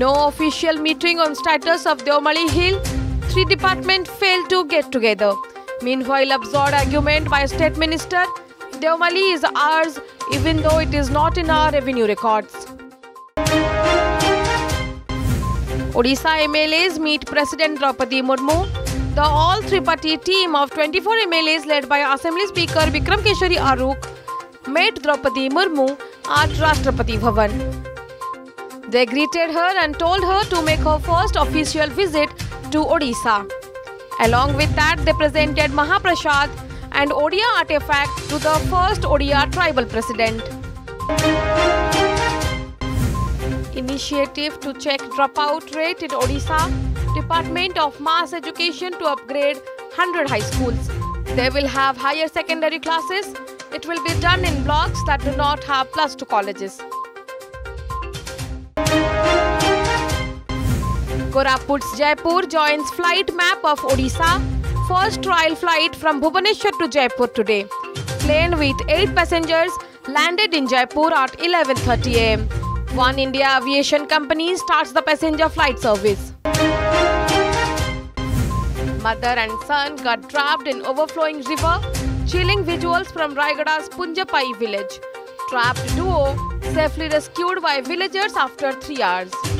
No official meeting on status of Deomali Hill. Three departments failed to get together. Meanwhile, absurd argument by State Minister. Deomali is ours even though it is not in our revenue records. Odisha MLAs meet President Droupadi Murmu. The all three-party team of 24 MLAs led by Assembly Speaker Vikram Keshari Arukha met Droupadi Murmu at Rashtrapati Bhavan. They greeted her and told her to make her first official visit to Odisha. Along with that, they presented Mahaprasad and Odia artifact to the first Odia tribal president. Initiative to check dropout rate in Odisha. Department of Mass Education to upgrade 100 high schools. They will have higher secondary classes. It will be done in blocks that do not have plus two colleges. Koraput's Jeypore joins flight map of Odisha. First trial flight from Bhubaneswar to Jeypore today. Plane with 8 passengers landed in Jeypore at 11:30 am. One India Aviation Company starts the passenger flight service. Mother and son got trapped in overflowing river. Chilling visuals from Rayagada's Punjapai village. Trapped duo safely rescued by villagers after 3 hours.